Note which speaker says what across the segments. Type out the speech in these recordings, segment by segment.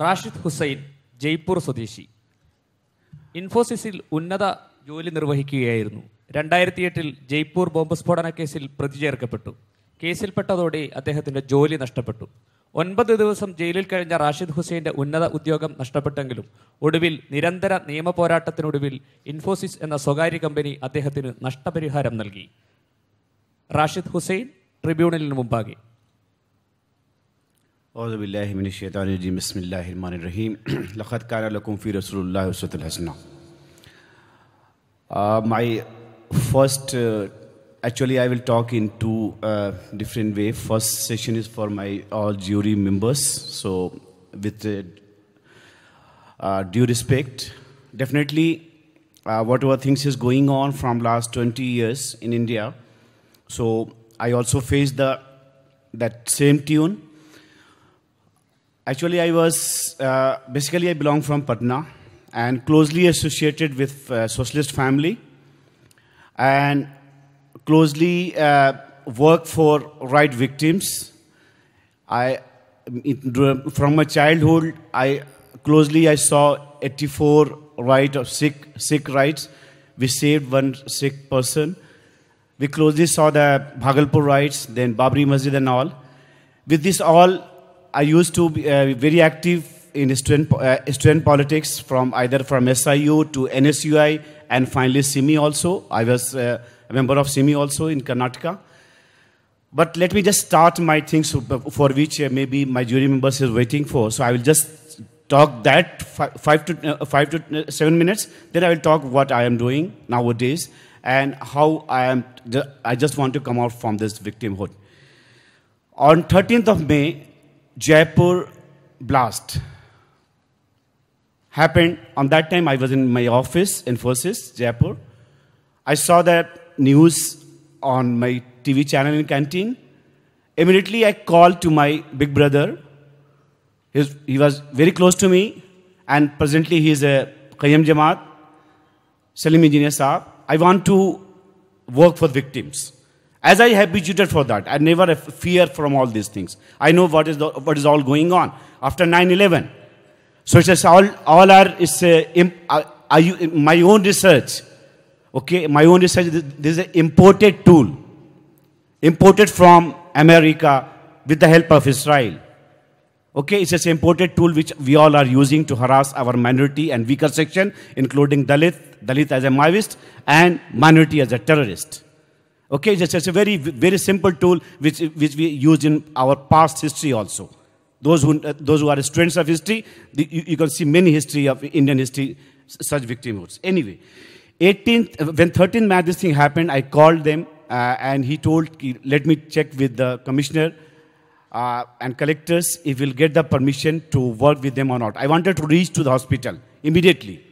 Speaker 1: റാഷിദ് ഹുസൈൻ ജയ്പൂർ സ്വദേശി. ഇൻഫോസിസിൽ ഉന്നത ജോലി നിർവഹിക്കുകയായിരുന്നു. രണ്ടായിരത്തി എട്ടിൽ ജയ്പൂർ ബോംബ് സ്ഫോടന കേസിൽ പ്രതി ചേർക്കപ്പെട്ടു. കേസിൽപ്പെട്ടതോടെ അദ്ദേഹത്തിന്റെ ജോലി നഷ്ടപ്പെട്ടു. ഒൻപത് ദിവസം ജയിലിൽ കഴിഞ്ഞ റാഷിദ് ഹുസൈന്റെ ഉന്നത ഉദ്യോഗം നഷ്ടപ്പെട്ടെങ്കിലും ഒടുവിൽ നിരന്തര നിയമ പോരാട്ടത്തിനൊടുവിൽ ഇൻഫോസിസ് എന്ന സ്വകാര്യ കമ്പനി അദ്ദേഹത്തിന് നഷ്ടപരിഹാരം നൽകി. റാഷിദ് ഹുസൈൻ ട്രിബ്യൂണലിന് മുമ്പാകെ.
Speaker 2: औज़बिल्लिमिनशैतरजी बसमीम लखत कानकुफ़ी रसोल्लासतलहसना my first actually i will talk in two uh, different way. First session is for my all jury members. So with uh, uh due respect definitely uh, whatever things is going on from last 20 years in india. So i also face the that same tune. Actually, I was uh, basically I belong from Patna and closely associated with uh, socialist family and closely uh, work for right victims. I from my childhood I closely I saw 84 right of Sikh Sikh rights. We saved one Sikh person. We closely saw the Bhagalpur riots, then Babri Masjid and all. With this all, I used to be uh, very active in student, uh, student politics from either from SIO to NSUI and finally SIMI also. I was uh, a member of SIMI also in Karnataka. But let me just start my things for which uh, maybe my jury members is waiting for. So I will just talk that fi- five to uh, five to uh, seven minutes. Then I will talk what I am doing nowadays and how I am. I just want to come out from this victimhood. On 13th of May, Jaipur blast happened. On that time, I was in my office, in Infosys, Jaipur. I saw that news on my TV channel in canteen. Immediately, I called to my big brother. He was very close to me, and presently he is a Qayyam Jamaat, Salim Engineer Saab. I want to work for victims. As I habituated for that, I never fear from all these things. I know what is, the, what is all going on after 9-11. So it's all, all are, it's uh, a, you, my own research. Okay, my own research, this is an imported tool. Imported from America with the help of Israel. Okay, it's an imported tool which we all are using to harass our minority and weaker section, including Dalit, Dalit as a Maoist, and minority as a terrorist. Okay, it's just a very, very simple tool which, which we used in our past history also. Those who, uh, those who are students of history, the, you, you can see many history of Indian history, such victimhoods. Anyway, 18th, uh, when 13th March this thing happened, I called them uh, and he told, let me check with the commissioner uh, and collectors if we'll get the permission to work with them or not. I wanted to reach to the hospital immediately.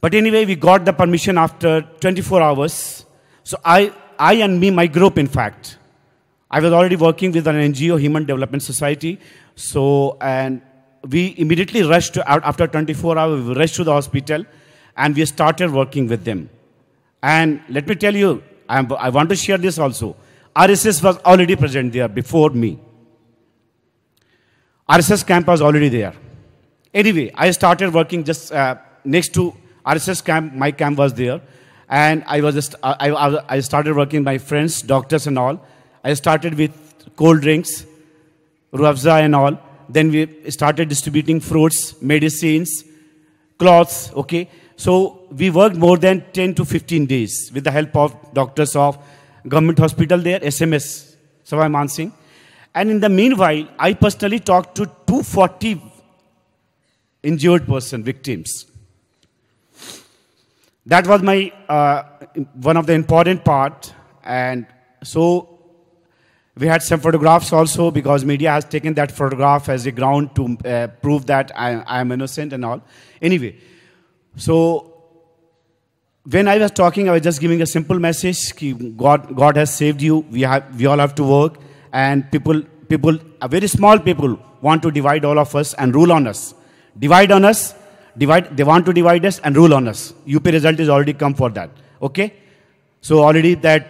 Speaker 2: But anyway, we got the permission after 24 hours. So I, I and me, my group, in fact, I was already working with an NGO, Human Development Society. So, and we immediately rushed to, after 24 hours, we rushed to the hospital and we started working with them. And let me tell you, I'm, I want to share this also. RSS was already present there before me. RSS camp was already there. Anyway, I started working just uh, next to RSS camp. My camp was there, and I was just uh, I, I, I started working with my friends, doctors, and all. I started with cold drinks, Rooh Afza and all. Then we started distributing fruits, medicines, cloths. Okay, so we worked more than 10 to 15 days with the help of doctors of government hospital there, SMS, Sawai Man Singh. And in the meanwhile, I personally talked to 240 injured person victims. That was my uh, one of the important part, and so we had some photographs also because media has taken that photograph as a ground to uh, prove that I, am innocent and all. Anyway, so when I was talking, I was just giving a simple message: God, God has saved you. We have, we all have to work, and people, people, very small people want to divide all of us and rule on us. Divide on us, divide. They want to divide us and rule on us. UP result is already come for that. Okay, so already that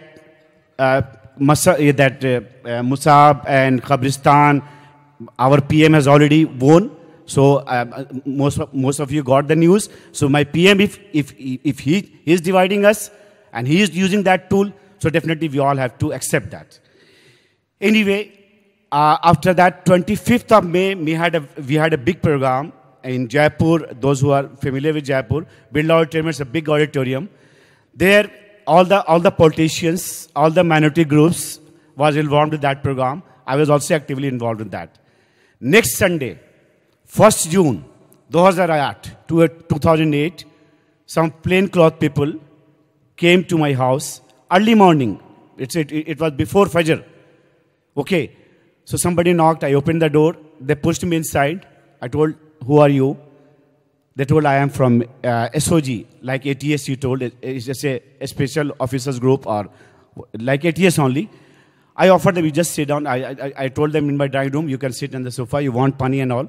Speaker 2: uh, Masa, eh, that uh, uh, Musab and Khabristan, our PM has already won. So uh, most, of- most of you got the news. So my PM, if, if, if he is dividing us and he is using that tool, so definitely we all have to accept that. Anyway, uh, after that, 25th of May, we had, a, we had a big program in Jaipur. Those who are familiar with Jaipur, Birla Auditorium is a big auditorium. There, all the, all the politicians, all the minority groups was involved with that program. I was also actively involved in that. Next Sunday, 1st June, 2008, to- 2008, some plaincloth people came to my house early morning. It's, it, it was before Fajr. Okay. So somebody knocked. I opened the door. They pushed me inside. I told, Who are you? They told, I am from uh, SOG, like ATS, you told. It- It's just a, a special officers group or like ATS only. I offered them, you just sit down. I, I, I told them in my dining room, you can sit on the sofa. You want pani and all.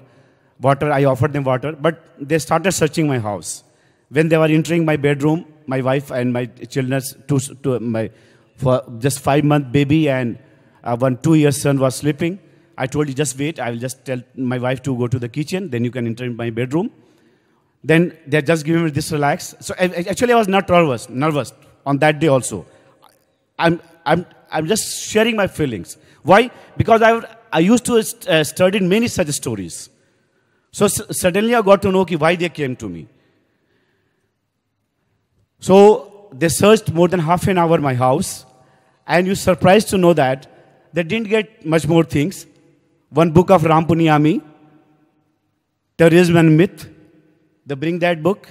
Speaker 2: Water, I offered them water. But they started searching my house. When they were entering my bedroom, my wife and my children, two, two, my, for just five month baby and uh, one two year son was sleeping. I told you, just wait. I will just tell my wife to go to the kitchen. Then you can enter in my bedroom. Then they're just giving me this relax. So I- actually, I was not nervous, nervous on that day also. I'm, I'm, I'm just sharing my feelings. Why? Because I, I used to uh, study many such stories. So suddenly I got to know why they came to me. So they searched more than half an hour my house, and you're surprised to know that they didn't get much more things. One book of Ram Puniyani, Terrorism and Myth, they bring that book.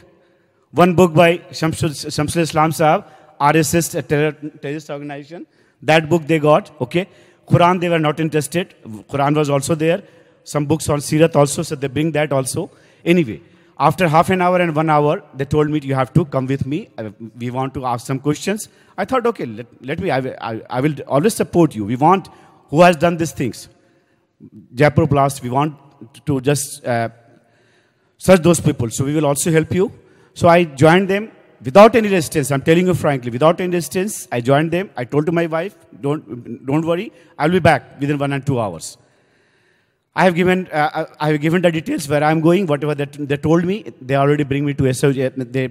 Speaker 2: One book by Shamsul, Shamsul Islam Sahab, RSS, a terror, terrorist organization. That book they got, okay. Quran, they were not interested. Quran was also there. Some books on Sirat also, so they bring that also. Anyway, after half an hour and one hour, they told me, you have to come with me. Uh, We want to ask some questions. I thought, okay, let, let me, I, I, I will always support you. We want who has done these things. Jaipur Blast, we want to just uh, search those people. So we will also help you. So I joined them without any resistance. I'm telling you frankly, without any resistance, I joined them. I told to my wife, don't, don't worry, I'll be back within one and two hours. I have given, uh, I have given the details where I'm going, whatever that they told me. They already bring me to SOG. They,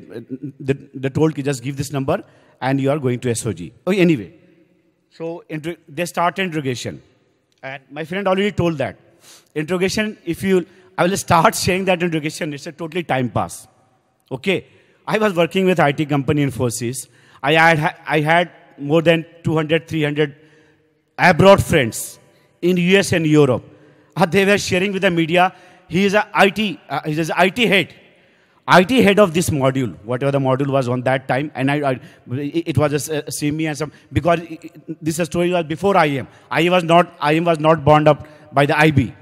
Speaker 2: they, they told me just give this number and you are going to SOG. Oh, anyway, so they start interrogation. And my friend already told that. Interrogation, if you, I will start saying that interrogation, it's a totally time pass. Okay. I was working with IT company Infosys. I had, I had more than 200, 300 abroad friends in US and Europe. Uh, they were sharing with the media. He is a IT, uh, he is IT head. IT head of this module, whatever the module was on that time, and I, I it was a, a semi and some because i- i- this story was before IM. IM was not IM was not bound up by the IB.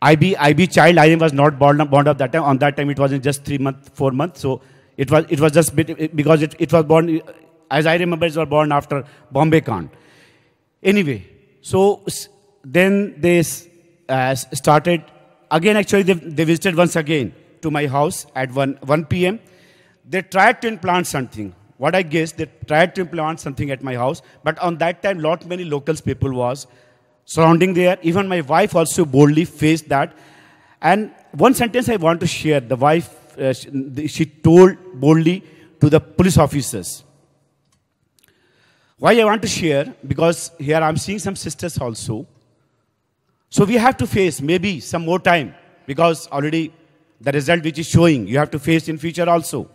Speaker 2: IB IB child IM was not born up, born up that time. On that time, it was in just three months, four months. So it was it was just bit, because it, it was born as I remember, it was born after Bombay Khan. Anyway, so then they uh, started again. Actually, they, they visited once again to my house at 1, 1 p.m. They tried to implant something. What I guess, they tried to implant something at my house. But on that time, lot many locals people was surrounding there. Even my wife also boldly faced that. And one sentence I want to share. The wife, uh, she, she told boldly to the police officers. Why I want to share? Because here I'm seeing some sisters also. So we have to face maybe some more time because already the result which is showing you have to face in future also.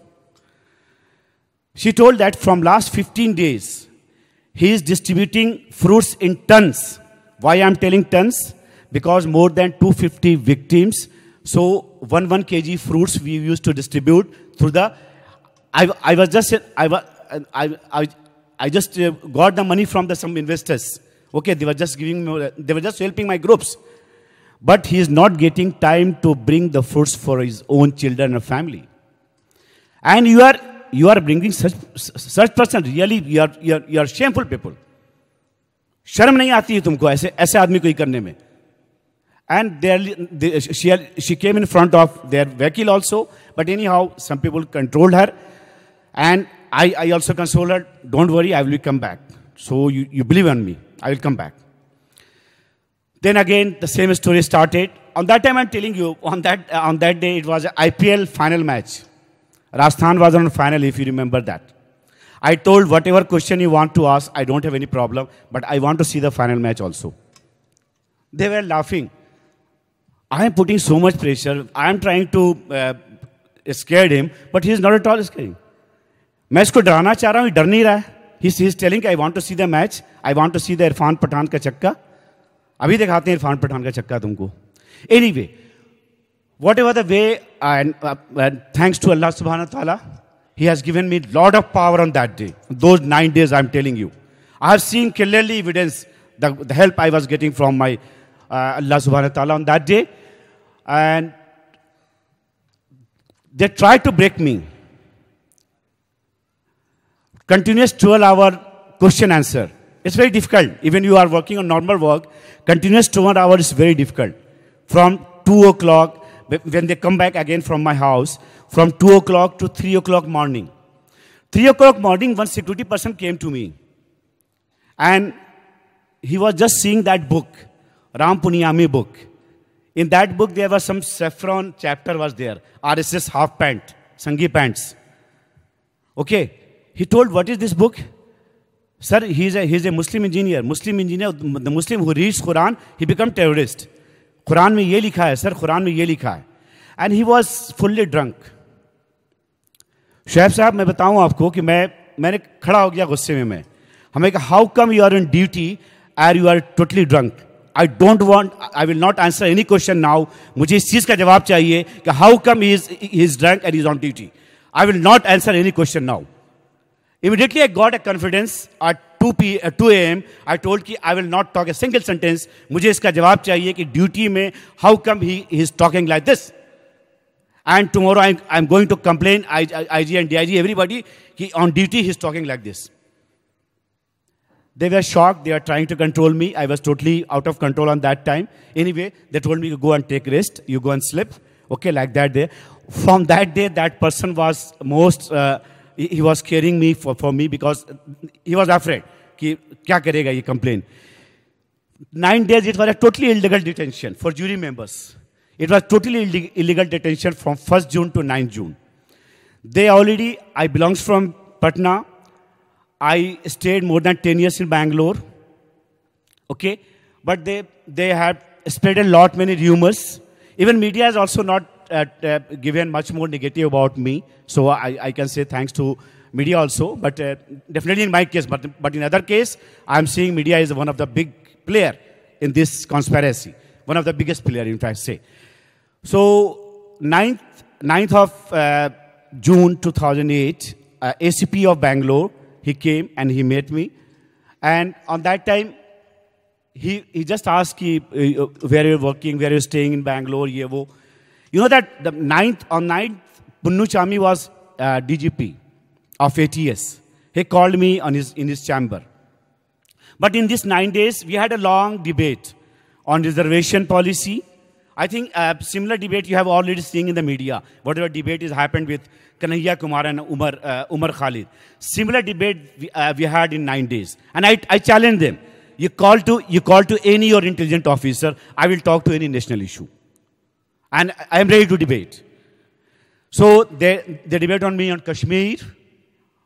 Speaker 2: She told that from last 15 days he is distributing fruits in tons. Why I'm telling tons? Because more than 250 victims. So one one kg fruits we used to distribute through the. I, I was just I was I, I, I just uh, got the money from the some investors. Okay, they were just giving me, they were just helping my groups But he is not getting time to bring the fruits for his own children and family. And you are you are bringing such such person really you are you are, you are shameful people. शर्म नहीं आती है तुमको ऐसे ऐसे आदमी को ही करने में and they, they, she, she came in front of their vehicle also but anyhow some people controlled her and I, I also consoled her don't worry I will come back so you, you believe on me I will come back Then again, the same story started. On that time, I'm telling you, on that, uh, on that day, it was an IPL final match. Rajasthan was on final, if you remember that. I told whatever question you want to ask, I don't have any problem, but I want to see the final match also. They were laughing. I am putting so much pressure. I am trying to uh, scare him, but he is not at all scaring. मैं इसको डराना चाह रहा हूँ ये डर नहीं रहा है he is telling I want to see the match I want to see the Irfan Pathan का चक्का अभी दिखाते हैं इरफान पठान का चक्का तुमको। Anyway whatever the way thanks to Allah सुबहान तला he has given me lot of power on that day those nine days I am telling you I have seen clearly evidence the help I was getting from my Allah सुबहान तला on that day and they try to break me continuous twelve hour question answer It's very difficult. Even you are working on normal work, continuous 12 hours is very difficult. From 2 o'clock, when they come back again from my house, from 2 o'clock to 3 o'clock morning. 3 o'clock morning, one security person came to me. And he was just seeing that book, Ram Puniyani book. In that book, there was some saffron chapter was there. RSS half pant, Sangi pants. Okay. He told, what is this book? Sir, he's a, he's a Muslim engineer. Muslim engineer, the Muslim who reads Quran, he become में ये लिखा है sir Quran में ये लिखा है and he was fully drunk Shoaib साहब मैं बताऊँ आपको कि मैं मैंने खड़ा हो गया गुस्से में मैं हमें कहा how come you are in duty are you are totally drunk I don't want I will not answer any question now मुझे इस चीज़ का जवाब चाहिए कि how come is is drunk and is on duty I will not answer any question now Immediately I got a confidence at 2 p uh, 2 a.m. I told कि I will not talk a single sentence. मुझे इसका जवाब चाहिए कि duty में how come he is talking like this? And tomorrow I'm, I'm going to complain IG and DIG everybody कि on duty he's talking like this. They were shocked. They are trying to control me. I was totally out of control on that time. Anyway, they told me to go and take rest. You go and sleep. Okay, like that day. From that day, that person was most. Uh, he, he was caring me for, for me because he was afraid कि क्या करेगा ये complain. Nine days it was a totally illegal detention for jury members. It was totally illeg- illegal detention from 1st June to 9th June. They already, I belongs from Patna. I stayed more than 10 years in Bangalore. Okay? But they, they have spread a lot many rumors. Even media has also not uh, uh, given much more negative about me. So I, I can say thanks to media also. But uh, definitely in my case, but, but in other case, I'm seeing media is one of the big player in this conspiracy. One of the biggest player, in fact, say. So 9th, 9th of uh, June 2008, uh, ACP of Bangalore, he came and he met me. And on that time, he, he just asked he, uh, where you're working, where you're staying in Bangalore, ye wo. You know that the ninth, on 9th, Ponnuchami was uh, DGP of ATS. He called me on his, in his chamber. But in these nine days, we had a long debate on reservation policy. I think a similar debate you have already seen in the media. Whatever debate has happened with Kanhaiya Kumar and Umar, uh, Umar Khalid. Similar debate we, uh, we had in nine days. And I, I challenge them. You call, to, you call to any your intelligent officer, I will talk to any national issue. And I am ready to debate. So they, they debate on me on Kashmir,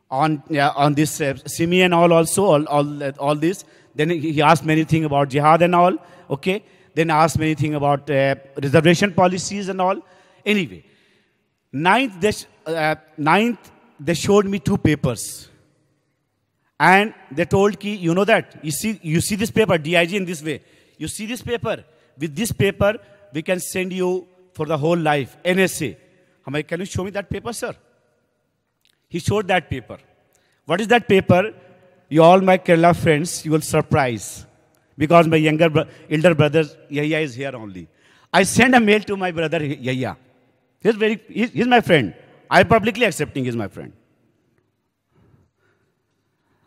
Speaker 2: on, yeah, on this uh, Simi and all also, all, all, all this. Then he asked many things about jihad and all, okay? Then asked many things about uh, reservation policies and all. Anyway, ninth they, uh, ninth, they showed me two papers. And they told ki, you know that, you see, you see this paper, DIG in this way. You see this paper? With this paper, we can send you for the whole life, NSA. I'm like, can you show me that paper, sir? He showed that paper. What is that paper? You all my Kerala friends, you will surprise. Because my younger, elder brother, Yahya is here only. I sent a mail to my brother, Yahya. He's, very, he's, my friend. I publicly accepting he's my friend.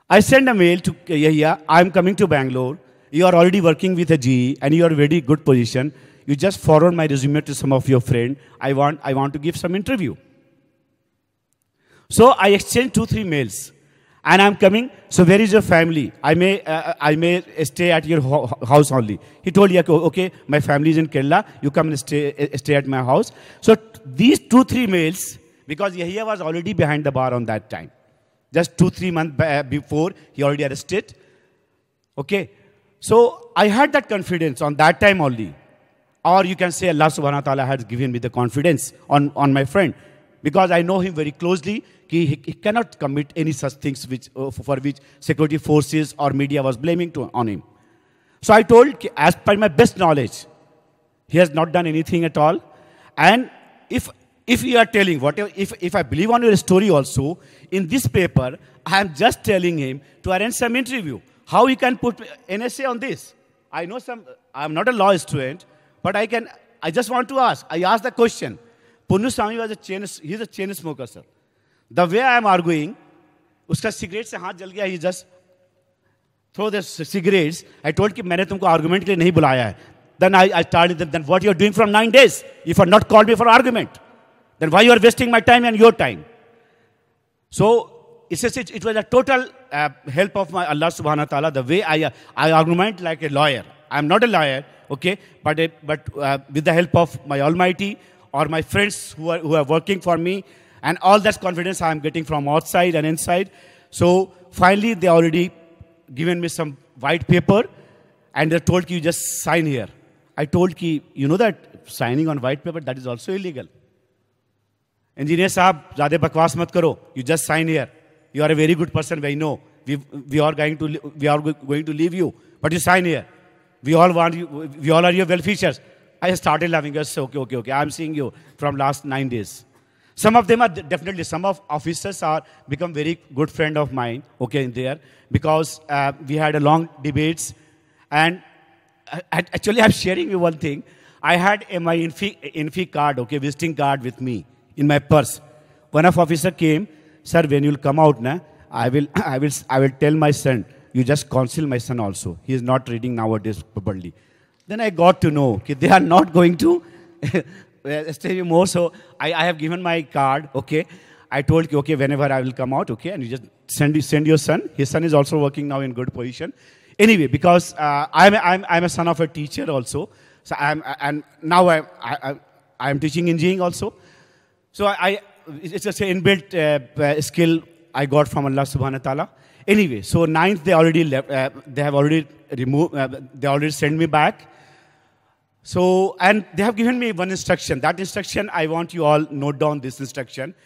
Speaker 2: I sent a mail to Yahya, I'm coming to Bangalore. You are already working with a GE and you are very good position. You just forward my resume to some of your friend. I want, I want to give some interview. So I exchange two, three mails. And I'm coming. So where is your family? I may, uh, I may stay at your ho- house only. He told, yeah, okay, my family is in Kerala. You come and stay, uh, stay at my house. So these two, three mails, because Yahya was already behind the bar on that time. Just two, three months ba- before, he already arrested. Okay. So I had that confidence on that time only. Or you can say Allah subhanahu wa ta'ala has given me the confidence on, on my friend. Because I know him very closely. He, he, he cannot commit any such things which, uh, for which security forces or media was blaming to, on him. So I told, as per my best knowledge, he has not done anything at all. And if, if you are telling, whatever, if, if I believe on your story also, in this paper, I am just telling him to arrange some interview. How he can put NSA on this? I know some, I'm not a law student, but I can, I just want to ask. I asked the question. Punnu Swami was a chain, he's a chain smoker, sir. The way I am arguing, उसका cigarette से हाथ जल गया ही just throw the cigarettes. I told कि मैंने तुमको argument के लिए नहीं बुलाया है then I, I started them, then what you're doing from nine days? If you're not called me for argument, then why you are wasting my time and your time? So it's just, it, it was a total uh, help of my Allah subhanahu wa ta'ala, the way I, uh, I argument like a lawyer. I'm not a liar, okay? But, uh, but uh, with the help of my Almighty or my friends who are, who are working for me, and all that confidence I'm getting from outside and inside. So finally, they already given me some white paper, and they told you just sign here. I told you, you know that signing on white paper that is also illegal. Engineer saab, zyada bakwas mat. You just sign here. You are a very good person. We know we, we are going to we are going to leave you, but you sign here we all want you, we all are your well-fishers. I started loving us. Okay, okay, okay. I'm seeing you from last nine days. Some of them are definitely, some of officers are become very good friend of mine, okay, in there, because uh, we had a long debates. And uh, actually, I'm sharing you one thing. I had my infi, infi card, okay, visiting card with me in my purse. One of officer came, sir, when you'll come out, na, I will, I will, I will tell my son you just counsel my son also. He is not reading nowadays properly. Then I got to know okay, they are not going to stay more. So I, I have given my card, okay. I told you, okay, whenever I will come out, okay, and you just send, send your son. His son is also working now in good position. Anyway, because uh, I'm, I'm, I'm a son of a teacher also. So I'm, and now I, I, I, am teaching engineering also. So I, it's just an inbuilt uh, skill I got from Allah subhanahu wa ta'ala. Anyway, so ninth, they already left, uh, they have already removed, uh, they already sent me back. So, and they have given me one instruction. That instruction, I want you all note down this instruction.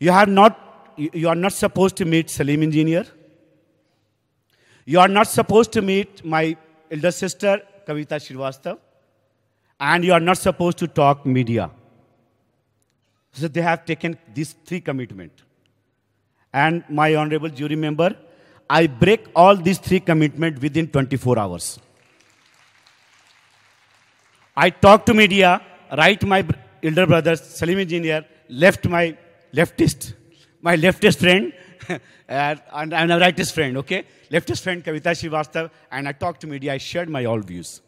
Speaker 2: You have not, you are not supposed to meet Salim engineer. You are not supposed to meet my elder sister, Kavita Srivastav. And you are not supposed to talk media. So they have taken these three commitment. And my honorable jury member, I break all these three commitment within 24 hours. I talk to media, write my elder brother, Salim Engineer, left my leftist, my leftist friend, and, and, and a rightist friend, okay? Leftist friend Kavita Srivastav, and I talked to media, I shared my all views.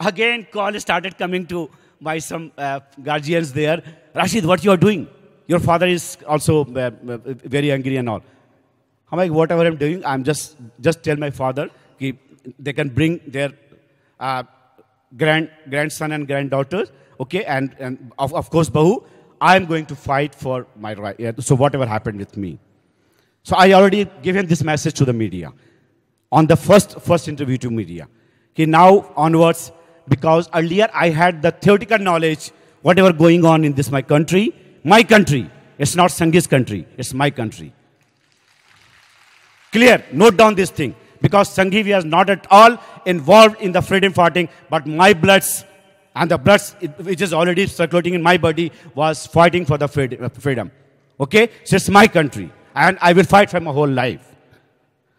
Speaker 2: Again, call started coming to by some uh, guardians there. Rashid, what you are doing? Your father is also uh, uh, very angry and all. I'm like, whatever I'm doing, I'm just just tell my father they can bring their uh, grand grandson and granddaughter, okay, and, and of, of course Bahu. I'm going to fight for my right. Yeah, so whatever happened with me. So I already given this message to the media on the first first interview to media. Okay, now onwards, because earlier I had the theoretical knowledge, whatever going on in this my country, my country. It's not Sanghi's country, it's my country. Clear, note down this thing. Because Sanghi was not at all involved in the freedom fighting, but my bloods and the bloods which is already circulating in my body was fighting for the uh, freedom. Okay? So it's my country. And I will fight for my whole life.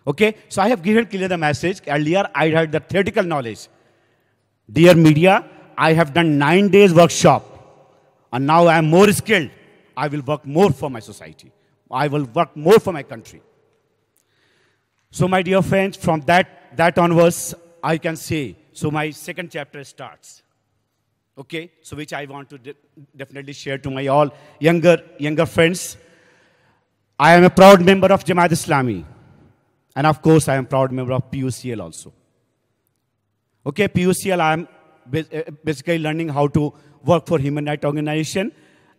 Speaker 2: Okay? So I have given clear the message. Earlier I had the theoretical knowledge. Dear media, I have done nine days workshop. And now I am more skilled. I will work more for my society. I will work more for my country. So, my dear friends, from that, that onwards, I can say, so my second chapter starts. Okay, so which I want to de- definitely share to my all younger, younger friends. I am a proud member of Jamaat Islami. And of course, I am proud member of PUCL also. Okay, PUCL, I am uh, basically learning how to work for human rights organization.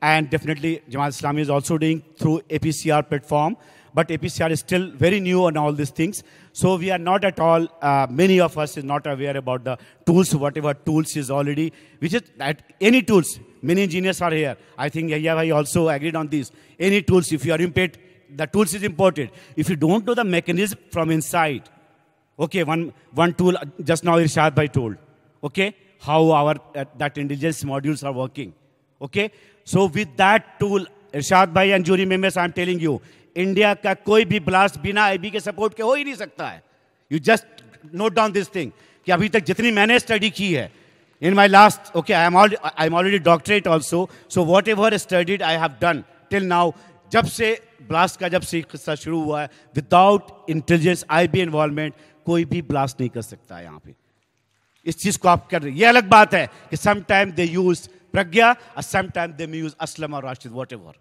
Speaker 2: And definitely, Jamaat Islami is also doing through APCR platform. But APCR is still very new on all these things. So we are not at all, uh, many of us is not aware about the tools, whatever tools is already, which is that any tools, many engineers are here. I think bhai also agreed on this. Any tools, if you are impaired, the tools is imported. If you don't know the mechanism from inside, Okay, one, one tool, just now Irshad Bhai told. Okay, how our uh, that intelligence modules are working. Okay, so with that tool, Irshad Bhai and jury members, I'm telling you, India का कोई भी blast बिना IB के support के हो ही नहीं सकता है. You just note down this thing कि अभी तक जितनी मैंने स्टडी की है, in my last, okay, I am already, I am already doctorate also, so whatever studied I have done till now, जब से ब्लास्ट का जब से किस्सा शुरू हुआ है without intelligence I B involvement कोई भी ब्लास्ट नहीं कर सकता यहाँ पे। इस चीज़ को आप कर रहे ये अलग बात है कि सम टाइम दे यूज़ प्रज्ञा और some time they use Aslam और Rashid whatever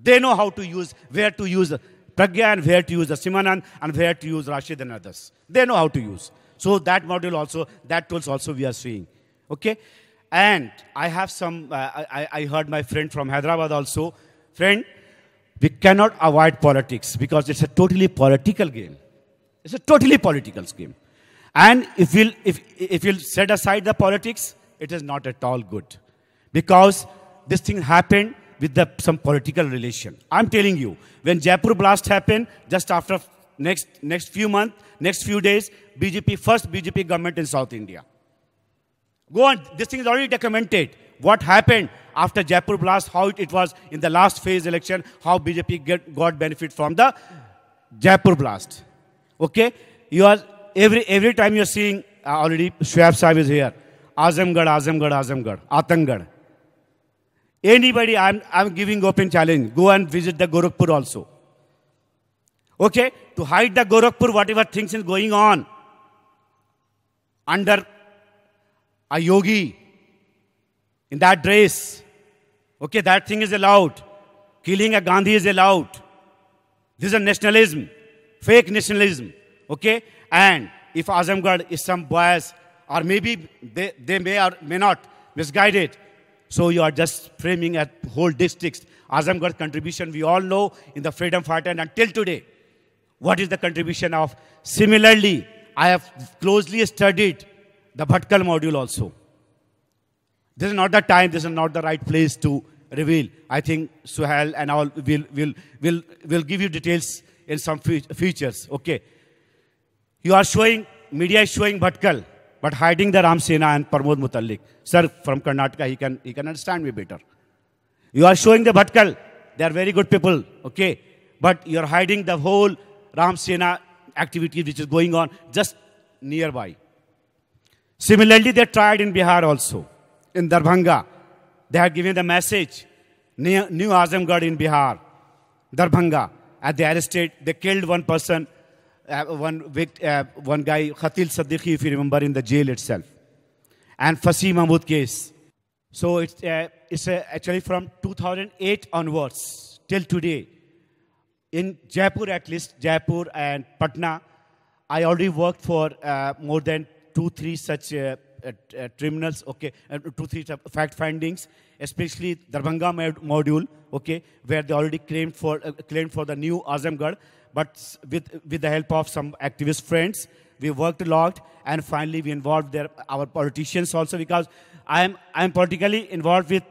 Speaker 2: They know how to use, where to use Pragya and where to use the Simanan and where to use Rashid and others. They know how to use. So that module also, that tools also we are seeing. Okay? And I have some, uh, I, I heard my friend from Hyderabad also. Friend, we cannot avoid politics because it's a totally political game. It's a totally political game. And if we'll, if, if we'll set aside the politics, it is not at all good. Because this thing happened with the, some political relation i'm telling you when jaipur blast happened just after next next few months next few days bjp first bjp government in south india Go on. This thing is already documented. What happened after Jaipur blast, how it, it was in the last phase election, how BJP get, got benefit from the Jaipur blast. Okay? You are, every, every time you're seeing, uh, already Shoaib Sahib is here. Azamgarh, Azamgarh, Azamgarh, Atangarh. Anybody, I'm, I'm giving open challenge. Go and visit the Gorakhpur also. Okay? To hide the Gorakhpur, whatever things is going on under a yogi in that dress. Okay, that thing is allowed. Killing a Gandhi is allowed. This is a nationalism, fake nationalism. Okay, and if Azamgarh is some bias, or maybe they, they may or may not misguided, so you are just framing a whole districts. Azamgarh contribution we all know in the freedom fighter and until today. What is the contribution of? Similarly, I have closely studied the Bhatkal module also. This is not the time, this is not the right place to reveal. I think Suhail and all will, will, will, will give you details in some fe- features. Okay. You are showing, media is showing Bhatkal, but hiding the Ram Sena and Pramod Muthalik. Sir, from Karnataka, he can, he can understand me better. You are showing the Bhatkal. They are very good people, okay? But you are hiding the whole Ram Sena activity which is going on just nearby. Similarly, they tried in Bihar also, in Darbhanga. They had given the message, New Azamgarh in Bihar, Darbhanga. And they arrested, they killed one person, uh, one, uh, one guy, Qateel Siddiqui, if you remember, in the jail itself. And Fasih Mahmood case. So it's, uh, it's uh, actually from 2008 onwards till today. In Jaipur, at least, Jaipur and Patna, I already worked for uh, more than two, three such tribunals, okay, uh, two, three fact findings, especially Darbhanga mod- module, okay, where they already claimed for, uh, claimed for the new Azamgarh, but with, with the help of some activist friends, we worked a lot, and finally we involved their, our politicians also, because I am, I am politically involved with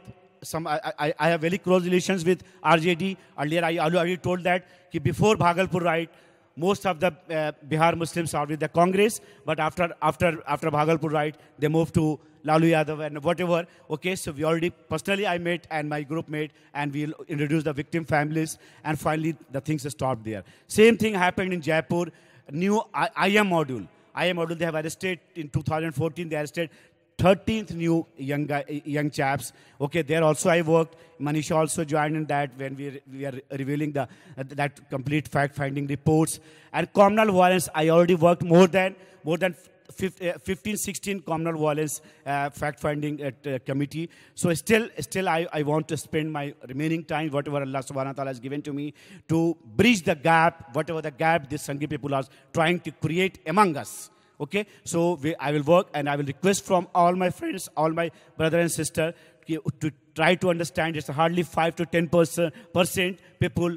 Speaker 2: some, I, I, I have very close relations with RJD. Earlier, I already told that before Bhagalpur riot, most of the uh, Bihar Muslims are with the Congress, but after after after Bhagalpur riot, they moved to Lalu Yadav and whatever. Okay, so we already personally I met and my group met, and we introduced the victim families, and finally the things stopped there. Same thing happened in Jaipur. New I- IM module. IM module they have arrested in 2014. They arrested 13th new young young chaps. Okay, there also I worked. Manisha also joined in that when we, we are revealing the that complete fact-finding reports. And communal violence, I already worked more than more than uh, 15, 16 communal violence uh, fact-finding uh, committee. So still, still I, I want to spend my remaining time, whatever Allah subhanahu wa ta'ala has given to me, to bridge the gap, whatever the gap these Sanghi people are trying to create among us. Okay, so we, I will work and I will request from all my friends, all my brother and sister ki- to try to understand it's hardly 5 to 10 percent, percent people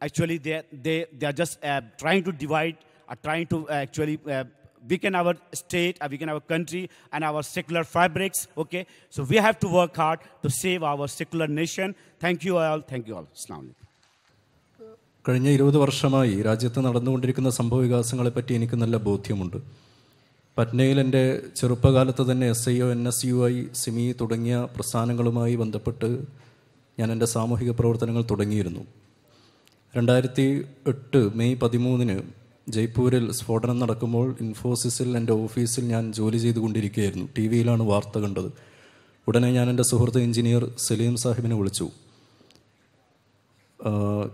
Speaker 2: actually they, they, they are just uh, trying to divide, are trying to uh, actually uh, weaken our state, uh, weaken our country and our secular fabrics. Okay, so we have to work hard to save our secular nation. Thank you all. Thank you all. Assalamu alaikum.
Speaker 3: കഴിഞ്ഞ ഇരുപത് വർഷമായി രാജ്യത്ത് നടന്നുകൊണ്ടിരിക്കുന്ന സംഭവവികാസങ്ങളെപ്പറ്റി എനിക്ക് നല്ല ബോധ്യമുണ്ട് പറ്റ്നയിൽ എന്റെ ചെറുപ്പകാലത്ത് തന്നെ S I O N S U I SIMI തുടങ്ങിയ പ്രസ്ഥാനങ്ങളുമായി ബന്ധപ്പെട്ട് ഞാൻ എന്റെ സാമൂഹിക പ്രവർത്തനങ്ങൾ തുടങ്ങിയിരുന്നു. രണ്ടായിരത്തി എട്ട് മെയ് പതിമൂന്നിന് ജയ്പൂരിൽ സ്ഫോടനം നടക്കുമ്പോൾ ഇൻഫോസിസിൽ എന്റെ ഓഫീസിൽ ഞാൻ ജോലി ചെയ്തുകൊണ്ടിരിക്കുകയായിരുന്നു. ടി വിയിലാണ് വാർത്ത കണ്ടത്. ഉടനെ ഞാൻ എന്റെ സുഹൃത്ത് എഞ്ചിനീയർ സലീം സാഹിബിനെ വിളിച്ചു.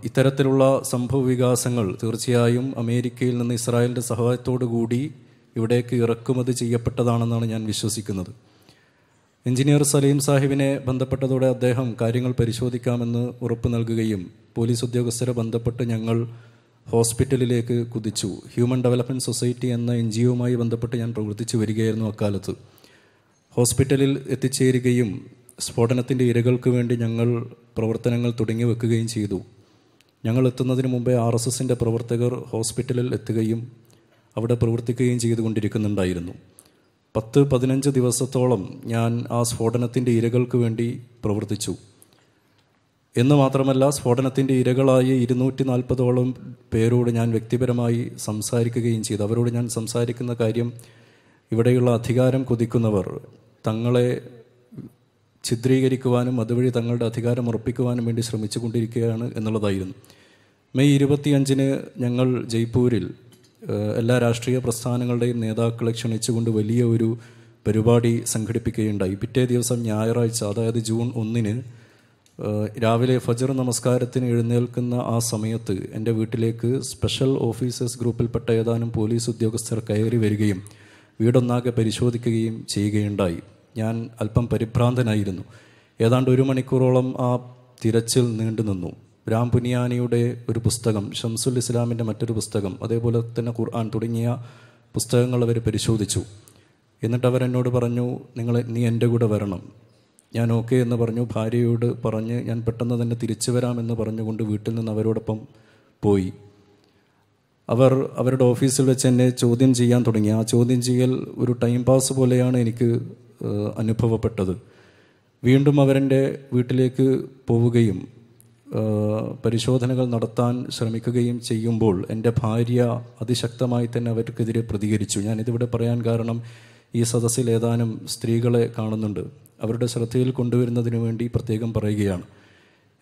Speaker 3: ഇത്തരത്തിലുള്ള സംഭവ വികാസങ്ങൾ തീർച്ചയായും അമേരിക്കയിൽ നിന്ന് ഇസ്രായേലിന്റെ സഹായത്തോടു കൂടി ഇവിടേക്ക് ഇറക്കുമതി ചെയ്യപ്പെട്ടതാണെന്നാണ് ഞാൻ വിശ്വസിക്കുന്നത്. എഞ്ചിനീയർ സലീം സാഹിബിനെ ബന്ധപ്പെട്ടതോടെ അദ്ദേഹം കാര്യങ്ങൾ പരിശോധിക്കാമെന്ന് ഉറപ്പ് നൽകുകയും പോലീസ് ഉദ്യോഗസ്ഥരെ ബന്ധപ്പെട്ട് ഞങ്ങൾ ഹോസ്പിറ്റലിലേക്ക് കുതിച്ചു. ഹ്യൂമൻ ഡെവലപ്മെന്റ് സൊസൈറ്റി എന്ന എൻ ജി ഒയുമായി ബന്ധപ്പെട്ട് ഞാൻ പ്രവർത്തിച്ചു വരികയായിരുന്നു അക്കാലത്ത്. ഹോസ്പിറ്റലിൽ എത്തിച്ചേരുകയും സ്ഫോടനത്തിന്റെ ഇരകൾക്ക് വേണ്ടി ഞങ്ങൾ പ്രവർത്തനങ്ങൾ തുടങ്ങി വെക്കുകയും ചെയ്തു. ഞങ്ങൾ എത്തുന്നതിന് മുമ്പേ ആർ എസ് എസിന്റെ പ്രവർത്തകർ ഹോസ്പിറ്റലിൽ എത്തുകയും അവിടെ പ്രവർത്തിക്കുകയും ചെയ്തുകൊണ്ടിരിക്കുന്നുണ്ടായിരുന്നു. പത്ത് പതിനഞ്ച് ദിവസത്തോളം ഞാൻ ആ സ്ഫോടനത്തിന്റെ ഇരകൾക്ക് വേണ്ടി പ്രവർത്തിച്ചു. എന്ന് മാത്രമല്ല സ്ഫോടനത്തിന്റെ ഇരകളായി ഇരുന്നൂറ്റി നാൽപ്പതോളം പേരോട് ഞാൻ വ്യക്തിപരമായി സംസാരിക്കുകയും ചെയ്തു. അവരോട് ഞാൻ സംസാരിക്കുന്ന കാര്യം ഇവിടെയുള്ള അധികാരം കൊതിക്കുന്നവർ തങ്ങളെ ചിത്രീകരിക്കുവാനും അതുവഴി തങ്ങളുടെ അധികാരം ഉറപ്പിക്കുവാനും വേണ്ടി ശ്രമിച്ചുകൊണ്ടിരിക്കുകയാണ് എന്നുള്ളതായിരുന്നു. മെയ് ഇരുപത്തിയഞ്ചിന് ഞങ്ങൾ ജയ്പൂരിൽ എല്ലാ രാഷ്ട്രീയ പ്രസ്ഥാനങ്ങളുടെയും നേതാക്കളെ ക്ഷണിച്ചുകൊണ്ട് വലിയ ഒരു പരിപാടി സംഘടിപ്പിക്കുകയുണ്ടായി. പിറ്റേ ദിവസം ഞായറാഴ്ച അതായത് ജൂൺ ഒന്നിന് രാവിലെ ഫജർ നമസ്കാരത്തിന് എഴുന്നേൽക്കുന്ന ആ സമയത്ത് എന്റെ വീട്ടിലേക്ക് സ്പെഷ്യൽ ഓഫീസേഴ്സ് ഗ്രൂപ്പിൽപ്പെട്ട ഏതാനും പോലീസ് ഉദ്യോഗസ്ഥർ കയറി വരികയും വീടൊന്നാകെ പരിശോധിക്കുകയും ചെയ്യുകയുണ്ടായി. ഞാൻ അല്പം പരിഭ്രാന്തനായിരുന്നു. ഏതാണ്ട് ഒരു മണിക്കൂറോളം ആ തിരച്ചിൽ നീണ്ടു നിന്നു രാം പുനിയാനിയുടെ ഒരു പുസ്തകം ഷംസുൽ ഇസ്ലാമിന്റെ മറ്റൊരു പുസ്തകം അതേപോലെ തന്നെ ഖുർആൻ തുടങ്ങിയ പുസ്തകങ്ങൾ അവർ പരിശോധിച്ചു. എന്നിട്ട് അവരെന്നോട് പറഞ്ഞു നിങ്ങൾ നീ എന്റെ കൂടെ വരണം. ഞാൻ ഓക്കെ എന്ന് പറഞ്ഞു. ഭാര്യയോട് പറഞ്ഞ് ഞാൻ പെട്ടെന്ന് തന്നെ തിരിച്ചു വരാമെന്ന് പറഞ്ഞുകൊണ്ട് വീട്ടിൽ നിന്ന് അവരോടൊപ്പം പോയി. അവർ അവരുടെ ഓഫീസിൽ വെച്ച് എന്നെ ചോദ്യം ചെയ്യാൻ തുടങ്ങി. ആ ചോദ്യം ചെയ്യൽ ഒരു ടൈം പാസ് പോലെയാണ് എനിക്ക് അനുഭവപ്പെട്ടത്. വീണ്ടും അവരെന്റെ വീട്ടിലേക്ക് പോവുകയും പരിശോധനകൾ നടത്താൻ ശ്രമിക്കുകയും ചെയ്യുമ്പോൾ എന്റെ ഭാര്യ അതിശക്തമായി തന്നെ അവർക്കെതിരെ പ്രതികരിച്ചു. ഞാനിതിവിടെ പറയാൻ കാരണം ഈ സദസ്സിൽ ഏതാനും സ്ത്രീകളെ കാണുന്നുണ്ട്. അവരുടെ ശ്രദ്ധയിൽ കൊണ്ടുവരുന്നതിന് വേണ്ടി പ്രത്യേകം പറയുകയാണ്.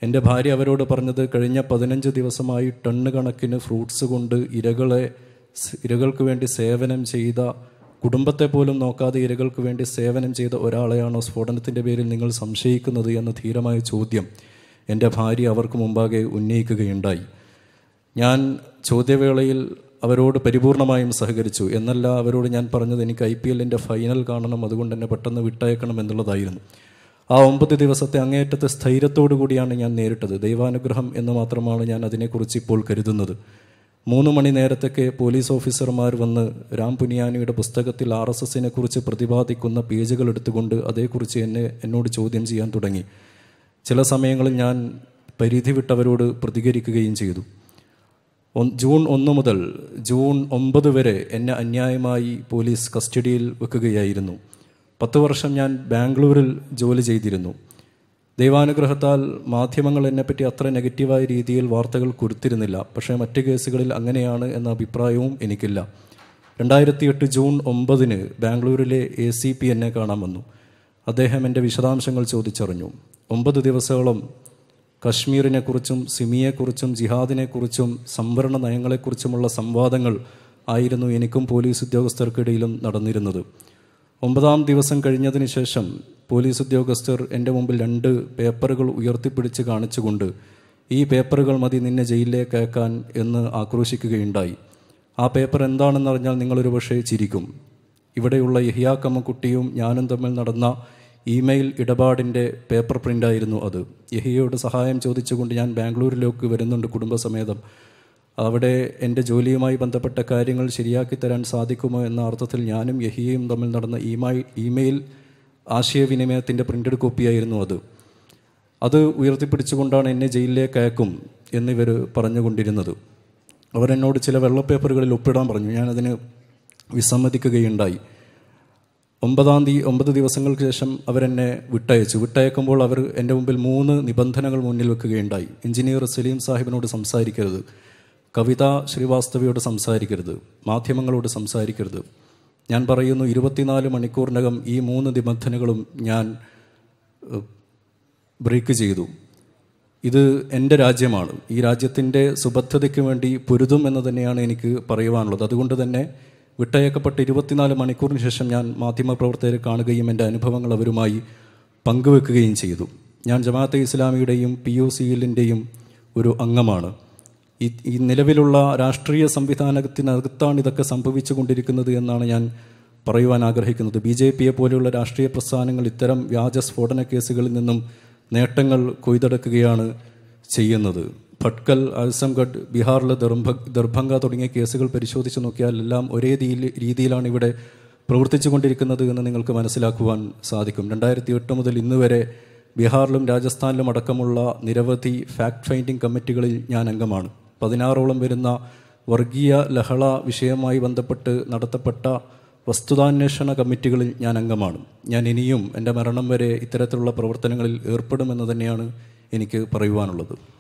Speaker 3: എന്റെ ഭാര്യ അവരോട് പറഞ്ഞത് കഴിഞ്ഞ പതിനഞ്ച് ദിവസമായി ടണ്ണ് കണക്കിന് ഫ്രൂട്ട്സ് കൊണ്ട് ഇരകളെ ഇരകൾക്ക് വേണ്ടി സേവനം ചെയ്ത കുടുംബത്തെ പോലും നോക്കാതെ ഇരകൾക്ക് വേണ്ടി സേവനം ചെയ്ത ഒരാളെയാണോ സ്ഫോടനത്തിന്റെ പേരിൽ നിങ്ങൾ സംശയിക്കുന്നത്? എന്ന ധീരമായ ചോദ്യം. എന്റെ ഭാര്യ അവർക്ക് മുമ്പാകെ ഉന്നയിക്കുകയുണ്ടായി. ഞാൻ ചോദ്യവേളയിൽ അവരോട് പരിപൂർണമായും സഹകരിച്ചു. എന്നല്ല അവരോട് ഞാൻ പറഞ്ഞത് എനിക്ക് ഐ പി എല്ലിന്റെ ഫൈനൽ കാണണം അതുകൊണ്ട് എന്നെ പെട്ടെന്ന് വിട്ടയക്കണം എന്നുള്ളതായിരുന്നു. ആ ഒമ്പത് ദിവസത്തെ അങ്ങേയറ്റത്തെ സ്ഥൈര്യത്തോടു കൂടിയാണ് ഞാൻ നേരിട്ടത്. ദൈവാനുഗ്രഹം എന്ന് മാത്രമാണ് ഞാൻ അതിനെക്കുറിച്ച് ഇപ്പോൾ കരുതുന്നത്. മൂന്ന് മണി നേരത്തൊക്കെ പോലീസ് ഓഫീസർമാർ വന്ന് രാം പുനിയാനിയുടെ പുസ്തകത്തിൽ ആർ എസ് എസിനെ കുറിച്ച് പ്രതിപാദിക്കുന്ന പേജുകൾ എടുത്തുകൊണ്ട് അതേക്കുറിച്ച് എന്നെ എന്നോട് ചോദ്യം ചെയ്യാൻ തുടങ്ങി. ചില സമയങ്ങളിൽ ഞാൻ പരിധി വിട്ടവരോട് പ്രതികരിക്കുകയും ചെയ്തു. ജൂൺ ഒന്ന് മുതൽ ജൂൺ ഒമ്പത് വരെ എന്നെ അന്യായമായി പോലീസ് കസ്റ്റഡിയിൽ വെക്കുകയായിരുന്നു. പത്ത് വർഷം ഞാൻ ബാംഗ്ലൂരിൽ ജോലി ചെയ്തിരുന്നു. ദൈവാനുഗ്രഹത്താൽ മാധ്യമങ്ങൾ എന്നെപ്പറ്റി അത്ര നെഗറ്റീവായ രീതിയിൽ വാർത്തകൾ കൊടുത്തിരുന്നില്ല. പക്ഷേ മറ്റ് കേസുകളിൽ അങ്ങനെയാണ് എന്ന അഭിപ്രായവും എനിക്കില്ല. രണ്ടായിരത്തി എട്ട് ജൂൺ ഒമ്പതിന് ബാംഗ്ലൂരിലെ എ സി പി എന്നെ കാണാൻ വന്നു. അദ്ദേഹം എന്റെ വിശദാംശങ്ങൾ ചോദിച്ചറിഞ്ഞു. ഒമ്പത് ദിവസങ്ങളും കശ്മീരിനെക്കുറിച്ചും സിമിയെക്കുറിച്ചും ജിഹാദിനെക്കുറിച്ചും സംവരണ നയങ്ങളെക്കുറിച്ചുമുള്ള സംവാദങ്ങൾ ആയിരുന്നു എനിക്കും പോലീസ് ഉദ്യോഗസ്ഥർക്കിടയിലും നടന്നിരുന്നത്. ഒമ്പതാം ദിവസം കഴിഞ്ഞതിന് ശേഷം പോലീസ് ഉദ്യോഗസ്ഥർ എന്റെ മുമ്പിൽ രണ്ട് പേപ്പറുകൾ ഉയർത്തിപ്പിടിച്ച് കാണിച്ചുകൊണ്ട് ഈ പേപ്പറുകൾ മതി നിന്നെ ജയിലിലേക്ക് അയക്കാൻ എന്ന് ആക്രോശിക്കുകയുണ്ടായി. ആ പേപ്പർ എന്താണെന്ന് അറിഞ്ഞാൽ നിങ്ങളൊരു പക്ഷേ ചിരിക്കും. ഇവിടെയുള്ള യഹിയാക്കമ്മക്കുട്ടിയും ഞാനും തമ്മിൽ നടന്ന ഇമെയിൽ ഇടപാടിന്റെ പേപ്പർ പ്രിന്റായിരുന്നു അത്. യഹിയോട് സഹായം ചോദിച്ചുകൊണ്ട് ഞാൻ ബാംഗ്ലൂരിലേക്ക് വരുന്നുണ്ട് കുടുംബസമേതം. അവിടെ എന്റെ ജോലിയുമായി ബന്ധപ്പെട്ട കാര്യങ്ങൾ ശരിയാക്കി തരാൻ സാധിക്കുമോ എന്ന അർത്ഥത്തിൽ ഞാനും യഹിയയും തമ്മിൽ നടന്ന ഇമെയിൽ ഇമെയിൽ ആശയവിനിമയത്തിന്റെ പ്രിന്റഡ് കോപ്പിയായിരുന്നു അത്. അത് ഉയർത്തിപ്പിടിച്ചുകൊണ്ടാണ് എന്നെ ജയിലിലേക്ക് അയക്കും എന്നിവർ പറഞ്ഞുകൊണ്ടിരുന്നത്. അവരെന്നോട് ചില വെള്ളപ്പേപ്പറുകളിൽ ഒപ്പിടാൻ പറഞ്ഞു. ഞാനതിന് വിസമ്മതിക്കുകയുണ്ടായി. ഒമ്പതാം തീയതി ഒമ്പത് ദിവസങ്ങൾക്ക് ശേഷം അവരെന്നെ വിട്ടയച്ചു. വിട്ടയക്കുമ്പോൾ അവർ എന്റെ മുമ്പിൽ മൂന്ന് നിബന്ധനകൾ മുന്നിൽ വെക്കുകയുണ്ടായി. എഞ്ചിനീയർ സലീം സാഹിബിനോട് സംസാരിക്കരുത്. കവിത ശ്രീവാസ്തവയോട് സംസാരിക്കരുത്. മാധ്യമങ്ങളോട് സംസാരിക്കരുത്. ഞാൻ പറയുന്നു ഇരുപത്തിനാല് മണിക്കൂറിനകം ഈ മൂന്ന് നിബന്ധനകളും ഞാൻ ബ്രേക്ക് ചെയ്തു. ഇത് എന്റെ രാജ്യമാണ്. ഈ രാജ്യത്തിന്റെ സുബദ്ധതയ്ക്ക് വേണ്ടി പൊരുതും എന്ന് തന്നെയാണ് എനിക്ക് പറയുവാനുള്ളത്. അതുകൊണ്ട് തന്നെ വിട്ടയക്കപ്പെട്ട ഇരുപത്തിനാല് മണിക്കൂറിന് ശേഷം ഞാൻ മാധ്യമപ്രവർത്തകരെ കാണുകയും എന്റെ അനുഭവങ്ങൾ അവരുമായി പങ്കുവെക്കുകയും ചെയ്തു. ഞാൻ ജമാഅത്തെ ഇസ്ലാമിയുടെയും പി യു എല്ലിന്റെയും ഒരു അംഗമാണ്. ഈ നിലവിലുള്ള രാഷ്ട്രീയ സംവിധാനത്തിനകത്താണ് ഇതൊക്കെ സംഭവിച്ചു കൊണ്ടിരിക്കുന്നത് എന്നാണ് ഞാൻ പറയുവാൻ ആഗ്രഹിക്കുന്നത്. ബി ജെ പിയെ പോലെയുള്ള രാഷ്ട്രീയ പ്രസ്ഥാനങ്ങൾ ഇത്തരം വ്യാജ സ്ഫോടന കേസുകളിൽ നിന്നും നേട്ടങ്ങൾ കൊയ്തെടുക്കുകയാണ് ചെയ്യുന്നത്. ഭട്കൽ ആസംഗഡ് ബീഹാറിലെ ദർഭ ദർഭംഗ തുടങ്ങിയ കേസുകൾ പരിശോധിച്ച് നോക്കിയാൽ എല്ലാം ഒരേ രീതിയിലാണ് ഇവിടെ പ്രവർത്തിച്ചു കൊണ്ടിരിക്കുന്നത് എന്ന് നിങ്ങൾക്ക് മനസ്സിലാക്കുവാൻ സാധിക്കും. രണ്ടായിരത്തി എട്ട് മുതൽ ഇന്ന് വരെ ബീഹാറിലും രാജസ്ഥാനിലും അടക്കമുള്ള നിരവധി ഫാക്ട് ഫൈൻഡിംഗ് കമ്മിറ്റികളിൽ ഞാൻ അംഗമാണ്. പതിനാറോളം വരുന്ന വർഗീയ ലഹള വിഷയവുമായി ബന്ധപ്പെട്ട് നടത്തപ്പെട്ട വസ്തുതാന്വേഷണ കമ്മിറ്റികളിൽ ഞാൻ അംഗമാണ്. ഞാൻ ഇനിയും എന്റെ മരണം വരെ ഇത്തരത്തിലുള്ള പ്രവർത്തനങ്ങളിൽ ഏർപ്പെടുമെന്ന് തന്നെയാണ് എനിക്ക് പറയുവാനുള്ളത്.